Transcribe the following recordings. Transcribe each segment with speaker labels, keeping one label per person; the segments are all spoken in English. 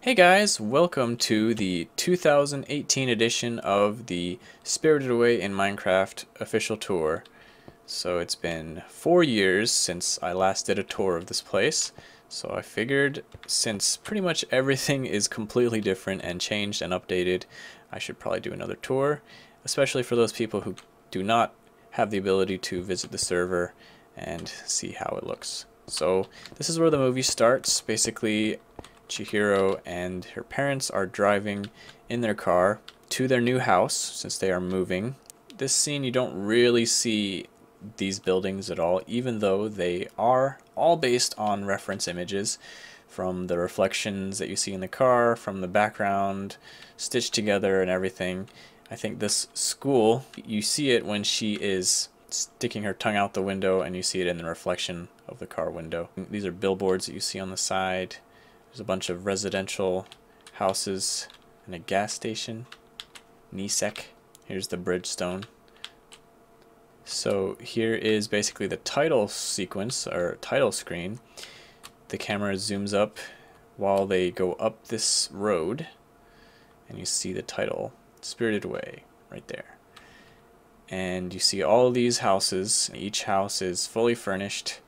Speaker 1: Hey guys, welcome to the 2018 edition of the Spirited Away in Minecraft official tour. So it's been four years since I last did a tour of this place, so I figured since pretty much everything is completely different and changed and updated, I should probably do another tour, especially for those people who do not have the ability to visit the server and see how it looks. So this is where the movie starts. Basically, Chihiro and her parents are driving in their car to their new house since they are moving. This scene you don't really see these buildings at all, even though they are all based on reference images from the reflections that you see in the car, from the background, stitched together and everything. I think this school, you see it when she is sticking her tongue out the window and you see it in the reflection of the car window. These are billboards that you see on the side. There's a bunch of residential houses and a gas station. Nisek. Here's the bridgestone. So here is basically the title sequence or title screen. The camera zooms up while they go up this road and you see the title Spirited Away right there. And you see all these houses. Each house is fully furnished.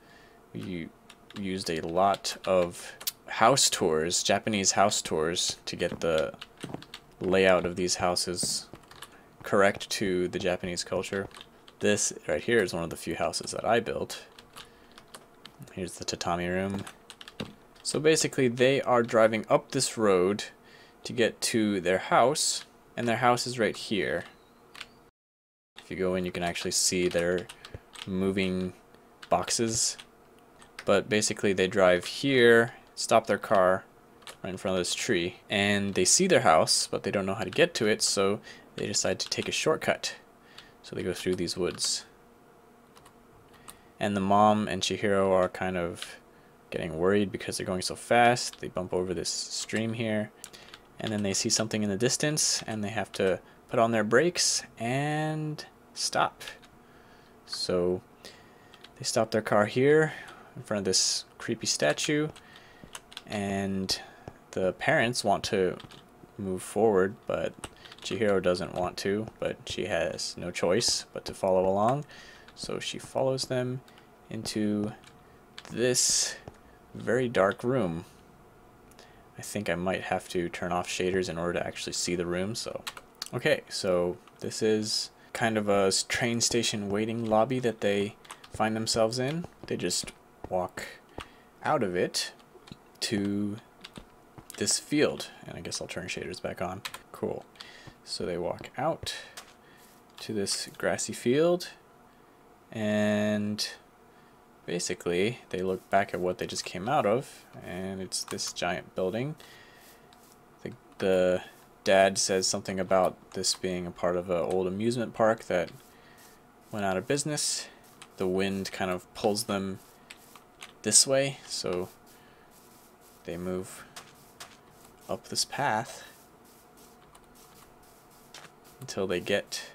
Speaker 1: We used a lot of house tours, Japanese house tours, to get the layout of these houses correct to the Japanese culture. This right here is one of the few houses that I built. Here's the tatami room. So basically they are driving up this road to get to their house and their house is right here. If you go in you can actually see their moving boxes. But basically they drive here, stop their car right in front of this tree and they see their house but they don't know how to get to it so they decide to take a shortcut. So they go through these woods. And the mom and Chihiro are kind of getting worried because they're going so fast. They bump over this stream here. And then they see something in the distance and they have to put on their brakes and stop. So they stop their car here in front of this creepy statue. And the parents want to move forward, but Chihiro doesn't want to, but she has no choice but to follow along. So she follows them into this very dark room. I think I might have to turn off shaders in order to actually see the room. So, okay, so this is kind of a train station waiting lobby that they find themselves in. They just walk out of it to this field. And I guess I'll turn shaders back on. Cool. So they walk out to this grassy field and basically they look back at what they just came out of and it's this giant building. The, the dad says something about this being a part of an old amusement park that went out of business. The wind kind of pulls them this way so they move up this path until they get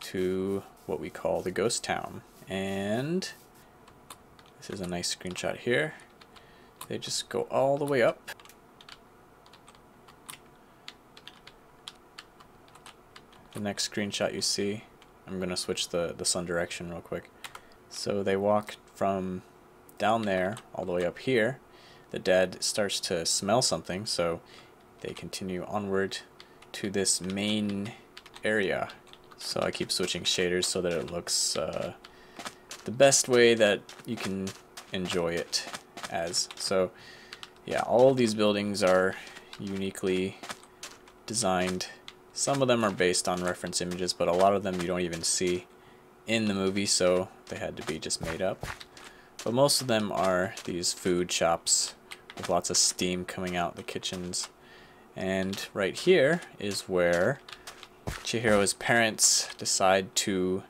Speaker 1: to what we call the ghost town. And this is a nice screenshot here. They just go all the way up. The next screenshot you see, I'm going to switch the, the sun direction real quick. So they walk from down there all the way up here. The dad starts to smell something, so they continue onward to this main area. So I keep switching shaders so that it looks uh, the best way that you can enjoy it as. So yeah, all these buildings are uniquely designed. Some of them are based on reference images, but a lot of them you don't even see in the movie, so they had to be just made up. But most of them are these food shops with lots of steam coming out the kitchens. And right here is where Chihiro's parents decide to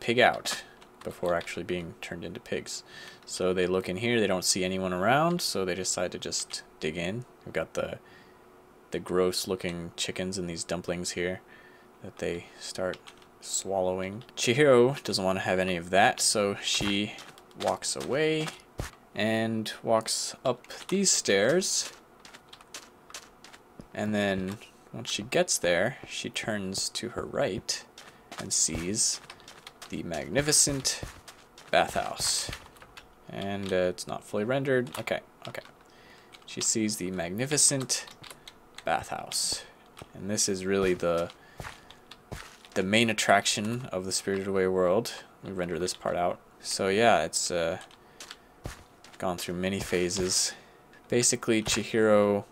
Speaker 1: pig out before actually being turned into pigs. So they look in here, they don't see anyone around, so they decide to just dig in. We've got the the gross looking chickens and these dumplings here that they start swallowing. Chihiro doesn't want to have any of that, so she walks away and walks up these stairs And then once she gets there, she turns to her right and sees the magnificent bathhouse. And uh, it's not fully rendered. Okay, okay. She sees the magnificent bathhouse. And this is really the the main attraction of the Spirited Away world. We render this part out. So yeah, it's uh, gone through many phases. Basically, Chihiro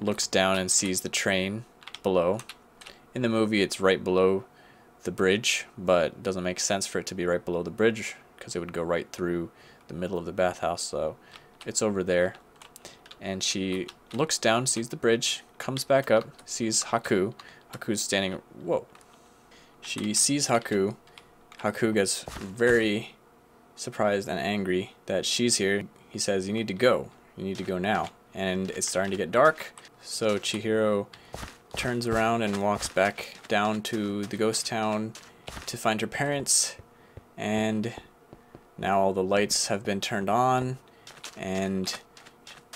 Speaker 1: looks down and sees the train below. In the movie, it's right below the bridge, but doesn't make sense for it to be right below the bridge because it would go right through the middle of the bathhouse. So it's over there. And she looks down, sees the bridge, comes back up, sees Haku. Haku's standing. Whoa. She sees Haku. Haku gets very surprised and angry that she's here. He says, You need to go. You need to go now. And it's starting to get dark. So Chihiro turns around and walks back down to the ghost town to find her parents. And now all the lights have been turned on. And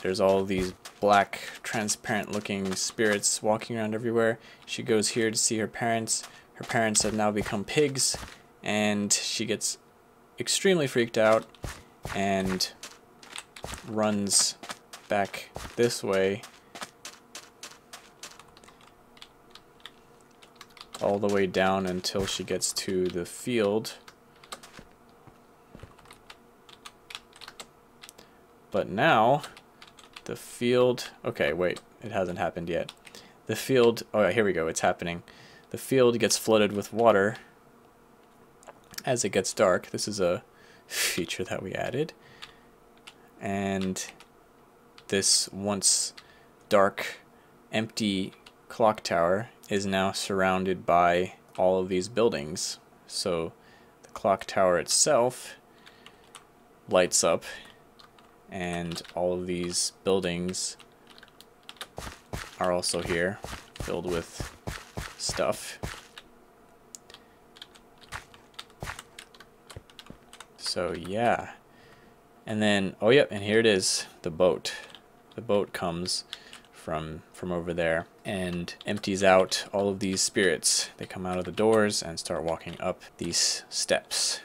Speaker 1: there's all these black, transparent looking spirits walking around everywhere. She goes here to see her parents. Her parents have now become pigs. And she gets extremely freaked out and runs back this way all the way down until she gets to the field. But now, the field, okay, wait, it hasn't happened yet. The field, oh, here we go, it's happening. The field gets flooded with water as it gets dark. This is a feature that we added. And this once dark, empty clock tower is now surrounded by all of these buildings. So the clock tower itself lights up and all of these buildings are also here filled with stuff. So yeah. And then, oh yep, and here it is, the boat. The boat comes from from over there and empties out all of these spirits. They come out of the doors and start walking up these steps.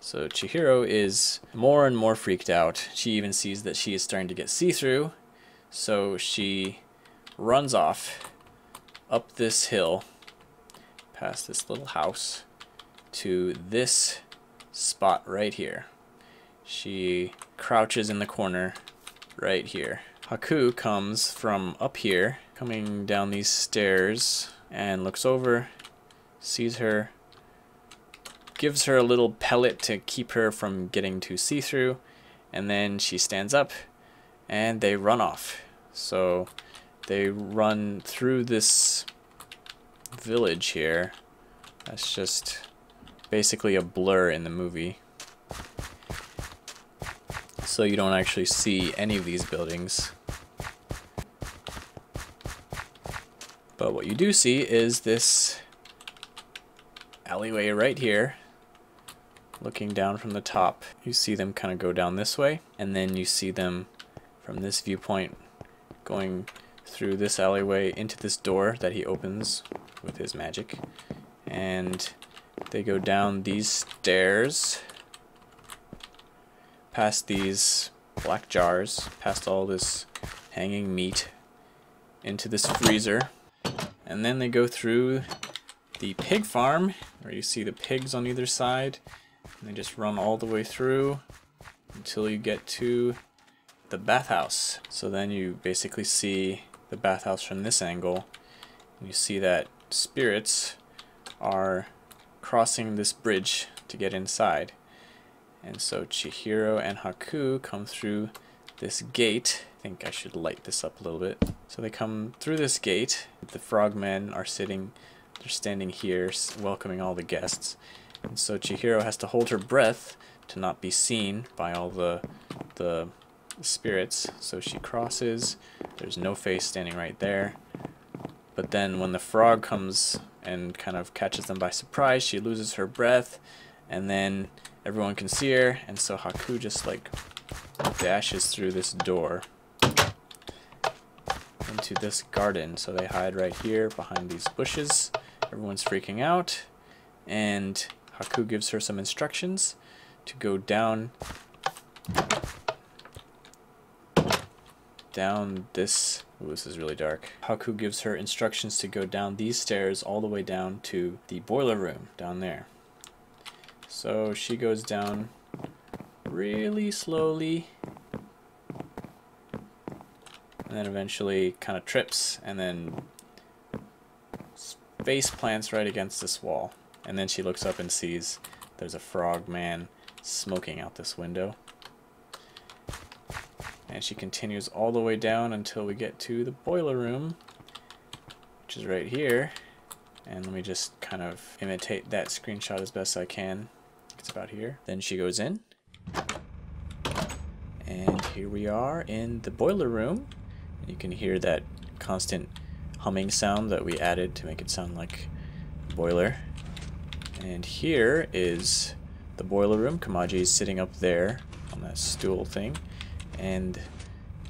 Speaker 1: So Chihiro is more and more freaked out. She even sees that she is starting to get see-through. So she runs off up this hill past this little house to this spot right here. She crouches in the corner right here. Haku comes from up here, coming down these stairs, and looks over, sees her, gives her a little pellet to keep her from getting too see-through, and then she stands up, and they run off. So they run through this village here. That's just basically a blur in the movie. So you don't actually see any of these buildings. But what you do see is this alleyway right here looking down from the top. You see them kind of go down this way and then you see them from this viewpoint going through this alleyway into this door that he opens with his magic and they go down these stairs, past these black jars, past all this hanging meat, into this freezer, and then they go through the pig farm, where you see the pigs on either side, and they just run all the way through until you get to the bathhouse. So then you basically see the bathhouse from this angle, and you see that spirits are crossing this bridge to get inside. And so Chihiro and Haku come through this gate. I think I should light this up a little bit. So they come through this gate. The frogmen are sitting, they're standing here welcoming all the guests. And so Chihiro has to hold her breath to not be seen by all the, the spirits. So she crosses. There's no face standing right there. But then when the frog comes and kind of catches them by surprise. She loses her breath, and then everyone can see her, and so Haku just like dashes through this door. into this garden. So they hide right here behind these bushes. Everyone's freaking out. And Haku gives her some instructions to go down down this Ooh, this is really dark. Haku gives her instructions to go down these stairs all the way down to the boiler room down there. So she goes down really slowly and then eventually kind of trips and then face plants right against this wall. And then she looks up and sees there's a frog man smoking out this window. And she continues all the way down until we get to the boiler room, which is right here. And let me just kind of imitate that screenshot as best I can. It's about here. Then she goes in. And here we are in the boiler room. You can hear that constant humming sound that we added to make it sound like boiler. And here is the boiler room. Kamaji is sitting up there on that stool thing and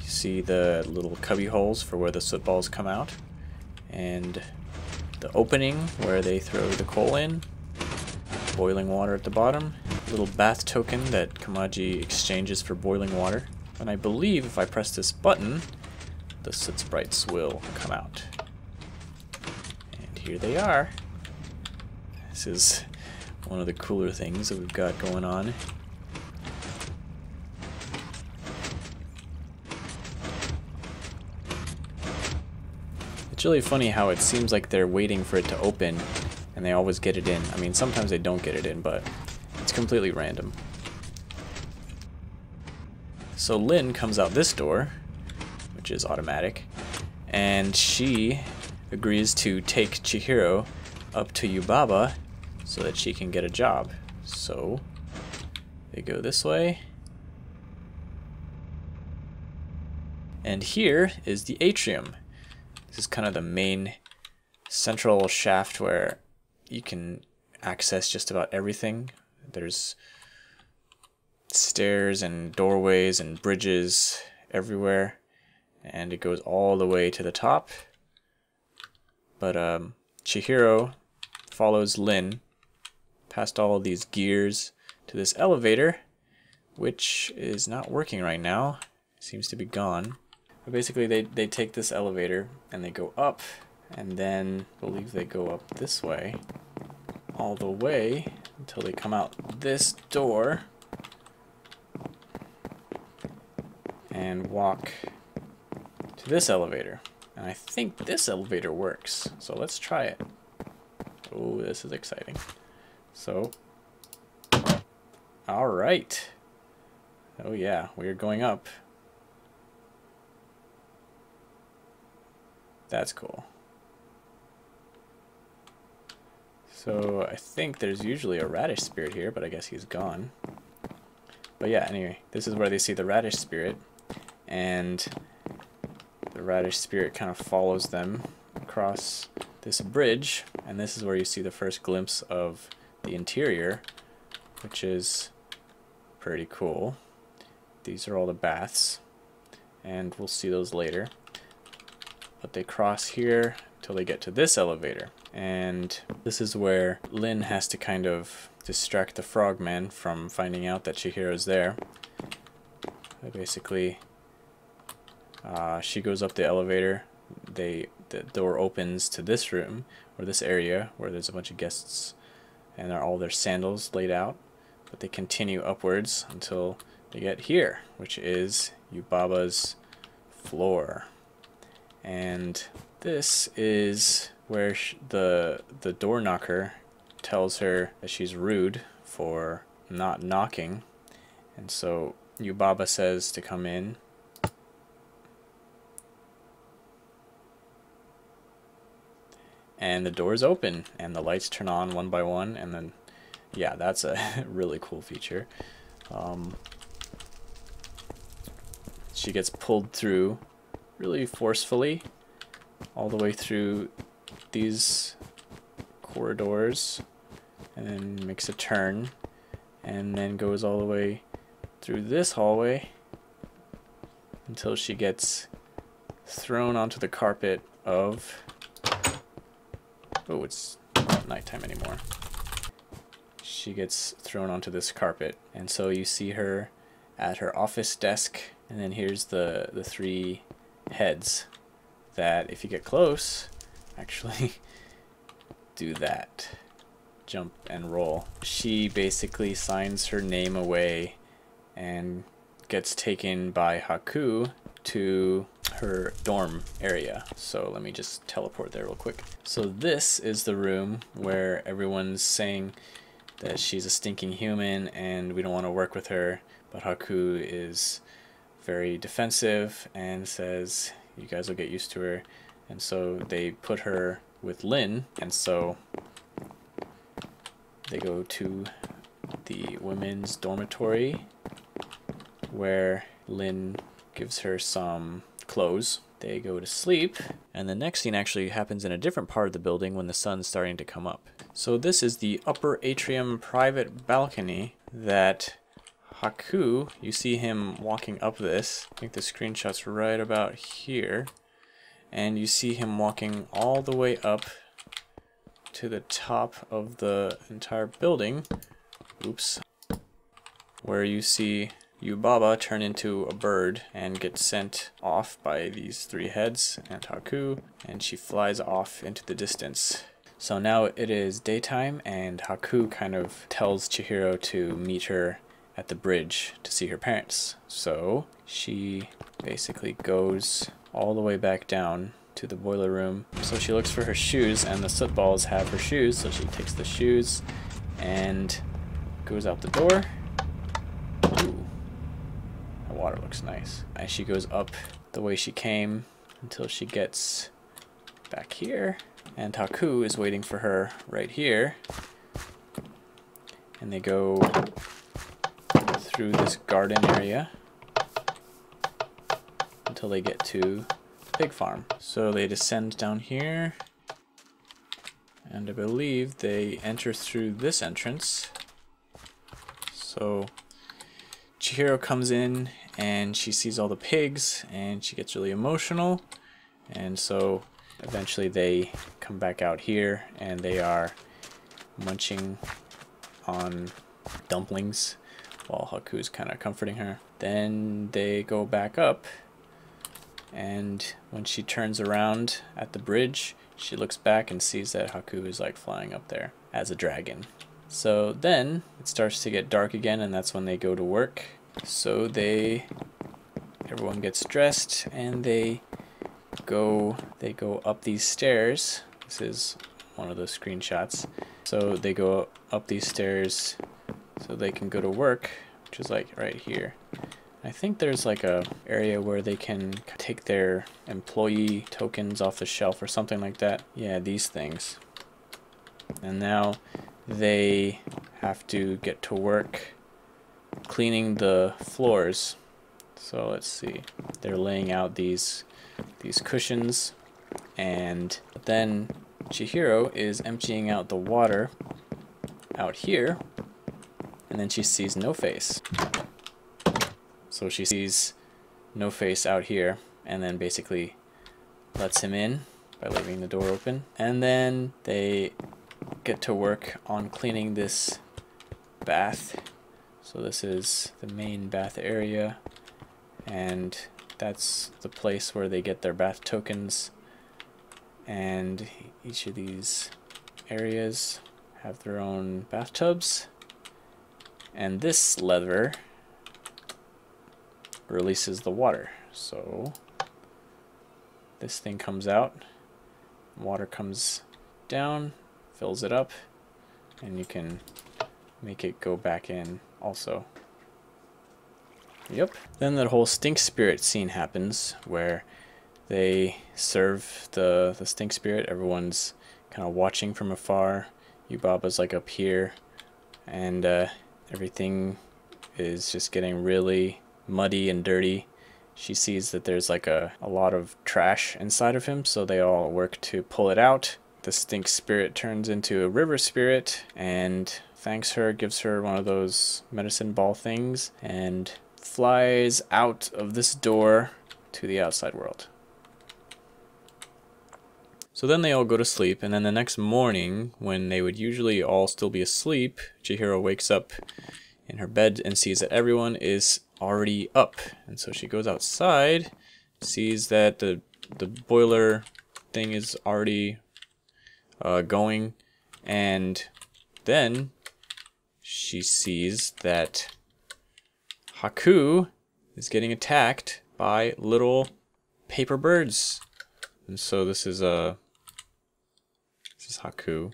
Speaker 1: you see the little cubby holes for where the soot balls come out. And the opening where they throw the coal in boiling water at the bottom little bath token that Kamaji exchanges for boiling water. And I believe if I press this button the soot sprites will come out. And here they are. This is one of the cooler things that we've got going on It's really funny how it seems like they're waiting for it to open and they always get it in. I mean, sometimes they don't get it in, but it's completely random. So Lin comes out this door, which is automatic, and she agrees to take Chihiro up to Yubaba so that she can get a job. So they go this way. And here is the atrium. This is kind of the main central shaft where you can access just about everything. There's stairs and doorways and bridges everywhere and it goes all the way to the top. But um, Chihiro follows Lin past all of these gears to this elevator, which is not working right now. Seems to be gone. But basically they, they take this elevator and they go up and then I believe they go up this way all the way until they come out this door and walk to this elevator. And I think this elevator works. So let's try it. Oh, this is exciting. So, all right. Oh yeah, we're going up. That's cool. So I think there's usually a radish spirit here, but I guess he's gone. But yeah, anyway, this is where they see the radish spirit, and the radish spirit kind of follows them across this bridge, and this is where you see the first glimpse of the interior, which is pretty cool. These are all the baths, and we'll see those later but they cross here till they get to this elevator. And this is where Lin has to kind of distract the frogman from finding out that Chihiro's there. Basically, uh, she goes up the elevator. They the door opens to this room or this area where there's a bunch of guests and are all their sandals laid out. But they continue upwards until they get here, which is Yubaba's floor and this is where the the door knocker tells her that she's rude for not knocking. And so Yubaba says to come in. And the doors open and the lights turn on one by one and then yeah that's a really cool feature. Um, she gets pulled through really forcefully all the way through these corridors and then makes a turn and then goes all the way through this hallway until she gets thrown onto the carpet of... Oh, it's not nighttime anymore. She gets thrown onto this carpet. And so you see her at her office desk. And then here's the, the three heads that if you get close, actually do that. Jump and roll. She basically signs her name away and gets taken by Haku to her dorm area. So let me just teleport there real quick. So this is the room where everyone's saying that she's a stinking human and we don't want to work with her. But Haku is very defensive and says, you guys will get used to her. And so they put her with Lin. And so they go to the women's dormitory where Lin gives her some clothes. They go to sleep, and the next scene actually happens in a different part of the building when the sun's starting to come up. So this is the upper atrium private balcony that Haku, you see him walking up this. I think the screenshot's right about here. And you see him walking all the way up to the top of the entire building. Oops. Where you see Yubaba turn into a bird and get sent off by these three heads and Haku, and she flies off into the distance. So now it is daytime, and Haku kind of tells Chihiro to meet her at the bridge to see her parents. So she basically goes all the way back down to the boiler room. So she looks for her shoes, and the soot balls have her shoes, so she takes the shoes and goes out the door. Ooh water looks nice. And she goes up the way she came until she gets back here. And Haku is waiting for her right here. And they go through this garden area until they get to pig farm. So they descend down here. And I believe they enter through this entrance. So Chihiro comes in and she sees all the pigs and she gets really emotional and so eventually they come back out here and they are munching on dumplings while Haku's kind of comforting her. Then they go back up and when she turns around at the bridge she looks back and sees that Haku is like flying up there as a dragon. So then it starts to get dark again and that's when they go to work so they, everyone gets dressed and they go, they go up these stairs. This is one of the screenshots. So they go up these stairs so they can go to work, which is like right here. I think there's like a area where they can take their employee tokens off the shelf or something like that. Yeah, these things. And now they have to get to work cleaning the floors. So let's see. They're laying out these these cushions and then Chihiro is emptying out the water out here and then she sees no face. So she sees no face out here and then basically lets him in by leaving the door open. And then they get to work on cleaning this bath so this is the main bath area and that's the place where they get their bath tokens and each of these areas have their own bathtubs and this lever releases the water so this thing comes out water comes down fills it up and you can make it go back in also. Yep. Then that whole stink spirit scene happens where they serve the, the stink spirit. Everyone's kind of watching from afar. Yubaba's like up here and uh, everything is just getting really muddy and dirty. She sees that there's like a, a lot of trash inside of him, so they all work to pull it out. The stink spirit turns into a river spirit and thanks her, gives her one of those medicine ball things, and flies out of this door to the outside world. So then they all go to sleep, and then the next morning, when they would usually all still be asleep, Chihiro wakes up in her bed and sees that everyone is already up. And so she goes outside, sees that the the boiler thing is already uh, going, and then she sees that Haku is getting attacked by little paper birds. And so this is a is Haku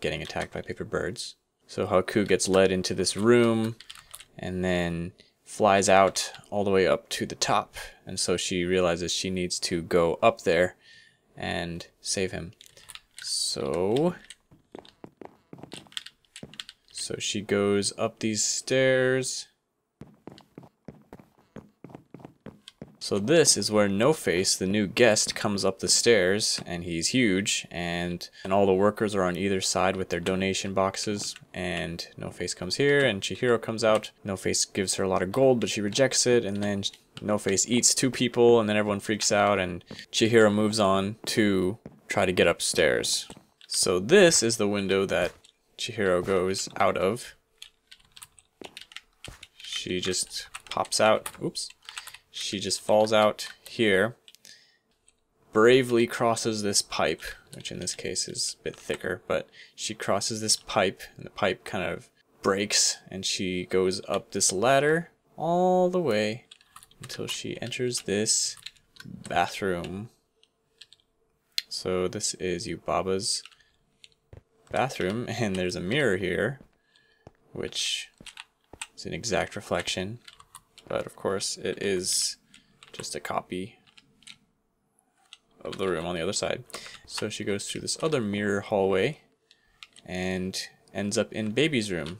Speaker 1: getting attacked by paper birds. So Haku gets led into this room and then flies out all the way up to the top. And so she realizes she needs to go up there and save him. So so she goes up these stairs So this is where No Face, the new guest, comes up the stairs, and he's huge, and, and all the workers are on either side with their donation boxes, and No Face comes here, and Chihiro comes out. No Face gives her a lot of gold, but she rejects it, and then No Face eats two people, and then everyone freaks out, and Chihiro moves on to try to get upstairs. So this is the window that Chihiro goes out of. She just pops out. Oops she just falls out here, bravely crosses this pipe, which in this case is a bit thicker, but she crosses this pipe, and the pipe kind of breaks, and she goes up this ladder all the way until she enters this bathroom. So this is Yubaba's bathroom, and there's a mirror here, which is an exact reflection but of course it is just a copy of the room on the other side. So she goes through this other mirror hallway and ends up in baby's room.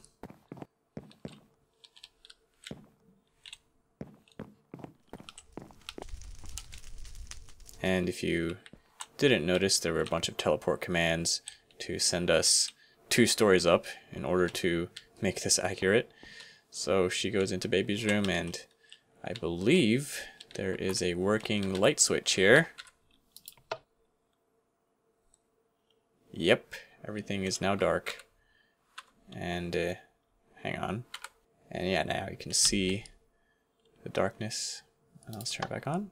Speaker 1: And if you didn't notice, there were a bunch of teleport commands to send us two stories up in order to make this accurate. So she goes into baby's room and I believe there is a working light switch here. Yep, everything is now dark. And uh, hang on. And yeah, now you can see the darkness. And let's turn it back on.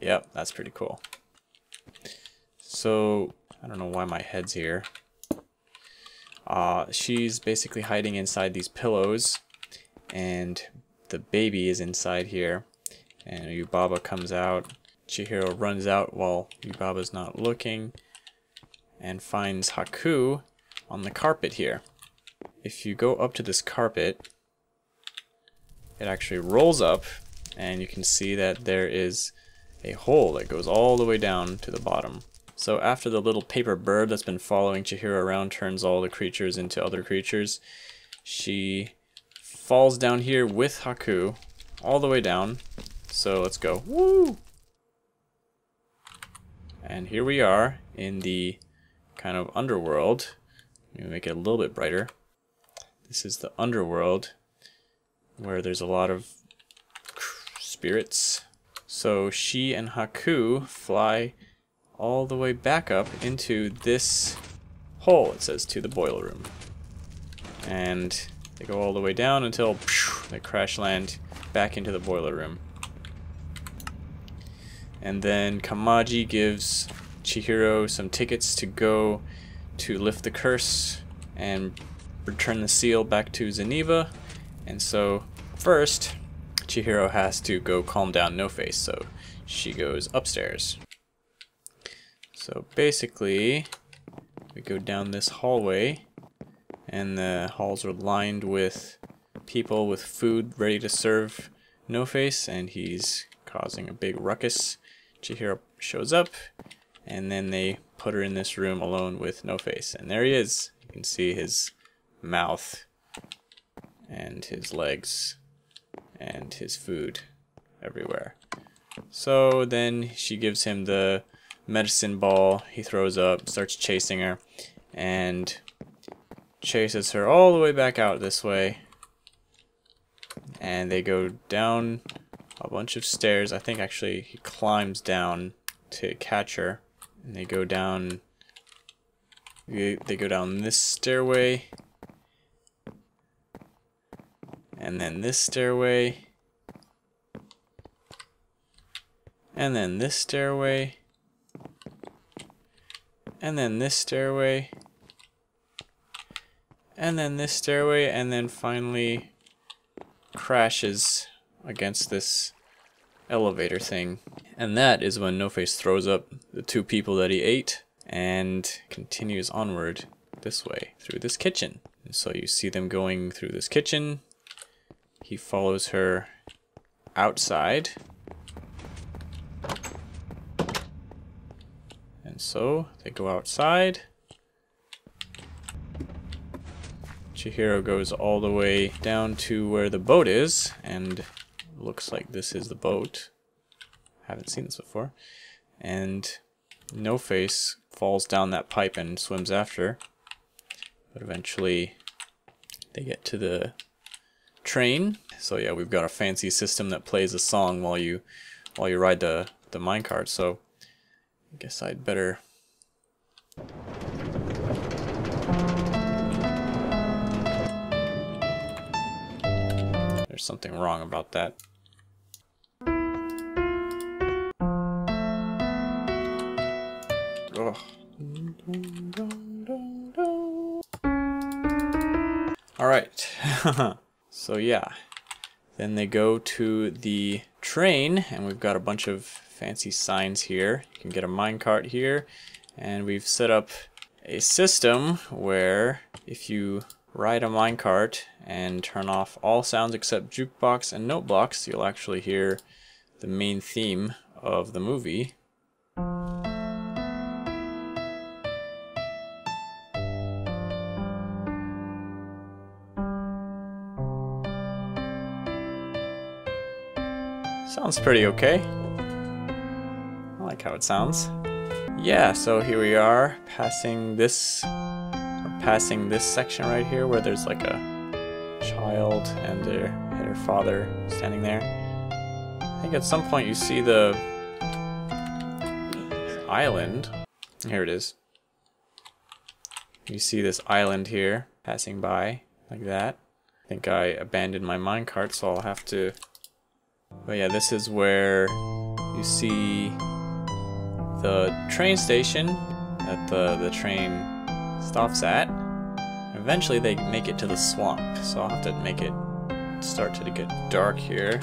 Speaker 1: Yep, that's pretty cool. So, I don't know why my head's here. Uh, she's basically hiding inside these pillows, and the baby is inside here. And Yubaba comes out. Chihiro runs out while Yubaba's not looking, and finds Haku on the carpet here. If you go up to this carpet, it actually rolls up, and you can see that there is a hole that goes all the way down to the bottom. So after the little paper bird that's been following Chihiro around turns all the creatures into other creatures, she falls down here with Haku all the way down. So let's go. Woo! And here we are in the kind of underworld. Let me make it a little bit brighter. This is the underworld where there's a lot of spirits. So she and Haku fly all the way back up into this hole, it says, to the boiler room. And they go all the way down until they crash land back into the boiler room. And then Kamaji gives Chihiro some tickets to go to lift the curse and return the seal back to Zeniba. And so first, Chihiro has to go calm down No Face, so she goes upstairs. So basically, we go down this hallway, and the halls are lined with people with food ready to serve No Face, and he's causing a big ruckus. Chihiro shows up, and then they put her in this room alone with No Face, and there he is. You can see his mouth and his legs and his food everywhere. So then she gives him the medicine ball. He throws up, starts chasing her, and chases her all the way back out this way. And they go down a bunch of stairs. I think actually he climbs down to catch her. And they go down they go down this stairway. And then this stairway. And then this stairway. And then this stairway. And then this stairway. And then finally crashes against this elevator thing. And that is when No Face throws up the two people that he ate and continues onward this way through this kitchen. And so you see them going through this kitchen. He follows her outside. So they go outside. Chihiro goes all the way down to where the boat is and looks like this is the boat. Haven't seen this before. And No Face falls down that pipe and swims after. But eventually they get to the train. So yeah, we've got a fancy system that plays a song while you while you ride the the minecart. So I guess I'd better There's something wrong about that. Ugh. Alright, so yeah, then they go to the train, and we've got a bunch of fancy signs here. You can get a minecart here, and we've set up a system where if you ride a minecart and turn off all sounds except jukebox and note blocks, you'll actually hear the main theme of the movie. Sounds pretty okay. I like how it sounds. Yeah, so here we are, passing this, passing this section right here where there's like a child and their, and their father standing there. I think at some point you see the island. Here it is. You see this island here passing by like that. I think I abandoned my minecart, so I'll have to but yeah, this is where you see the train station that the, the train stops at. Eventually they make it to the swamp, so I'll have to make it start to get dark here.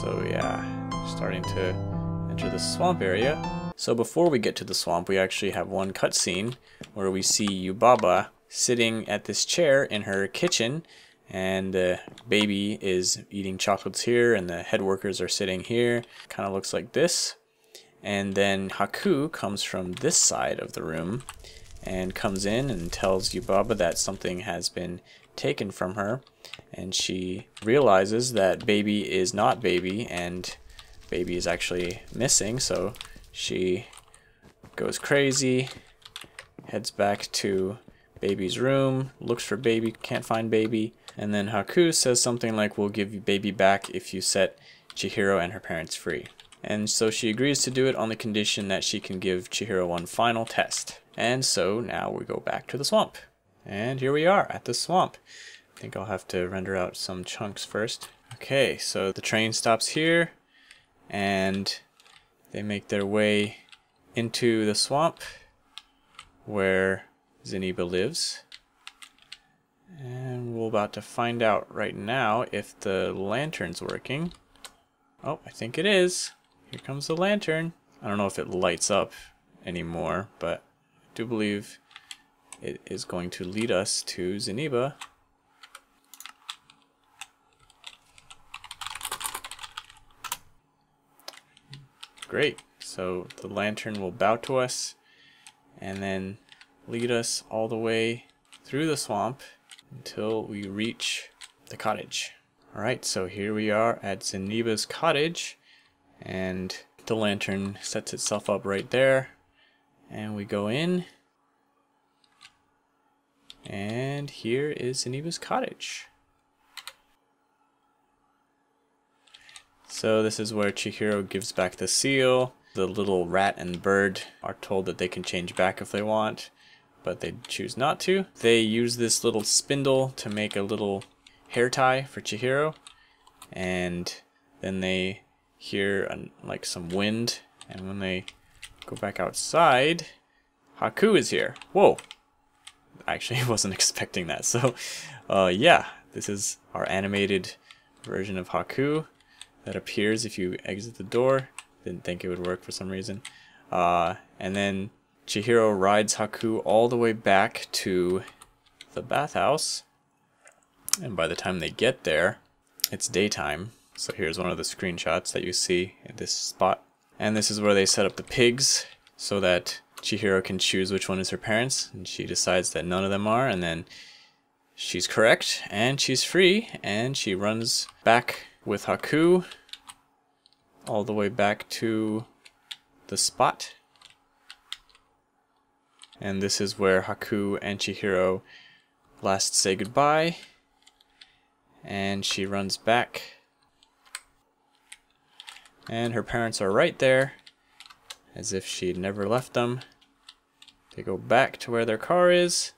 Speaker 1: So yeah, starting to enter the swamp area. So before we get to the swamp, we actually have one cutscene where we see Yubaba sitting at this chair in her kitchen and the baby is eating chocolates here and the head workers are sitting here. Kind of looks like this. And then Haku comes from this side of the room and comes in and tells Yubaba that something has been taken from her. And she realizes that baby is not baby and baby is actually missing. So she goes crazy heads back to baby's room looks for baby can't find baby and then Haku says something like, we'll give you baby back if you set Chihiro and her parents free. And so she agrees to do it on the condition that she can give Chihiro one final test. And so now we go back to the swamp. And here we are at the swamp. I think I'll have to render out some chunks first. Okay, so the train stops here and they make their way into the swamp where Zeniba lives. And we're about to find out right now if the lantern's working. Oh, I think it is. Here comes the lantern. I don't know if it lights up anymore, but I do believe it is going to lead us to Zeniba. Great. So the lantern will bow to us and then lead us all the way through the swamp until we reach the cottage. Alright, so here we are at Zeniba's cottage, and the lantern sets itself up right there, and we go in, and here is Zeniba's cottage. So this is where Chihiro gives back the seal. The little rat and bird are told that they can change back if they want, but they choose not to. They use this little spindle to make a little hair tie for Chihiro, and then they hear like some wind, and when they go back outside, Haku is here. Whoa! Actually, I wasn't expecting that. So, uh, yeah, this is our animated version of Haku that appears if you exit the door. Didn't think it would work for some reason. Uh, and then Chihiro rides Haku all the way back to the bathhouse. And by the time they get there, it's daytime. So here's one of the screenshots that you see in this spot. And this is where they set up the pigs so that Chihiro can choose which one is her parents. And she decides that none of them are. And then she's correct and she's free. And she runs back with Haku all the way back to the spot. And this is where Haku and Chihiro last say goodbye. And she runs back. And her parents are right there, as if she'd never left them. They go back to where their car is.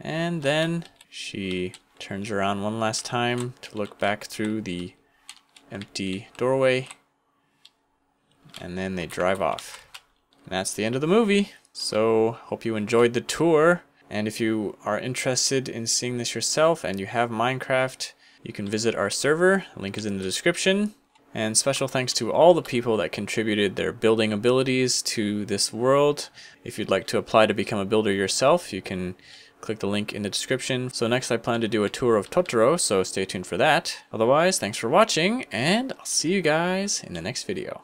Speaker 1: And then she turns around one last time to look back through the empty doorway and then they drive off. And that's the end of the movie. So, hope you enjoyed the tour. And if you are interested in seeing this yourself and you have Minecraft, you can visit our server. Link is in the description. And special thanks to all the people that contributed their building abilities to this world. If you'd like to apply to become a builder yourself, you can click the link in the description. So next I plan to do a tour of Totoro, so stay tuned for that. Otherwise, thanks for watching, and I'll see you guys in the next video.